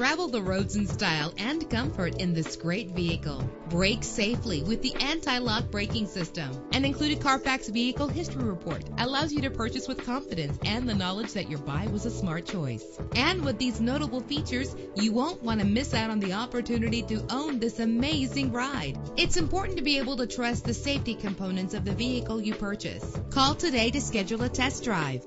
Travel the roads in style and comfort in this great vehicle. Brake safely with the anti-lock braking system. An included Carfax vehicle history report allows you to purchase with confidence and the knowledge that your buy was a smart choice. And with these notable features, you won't want to miss out on the opportunity to own this amazing ride. It's important to be able to trust the safety components of the vehicle you purchase. Call today to schedule a test drive.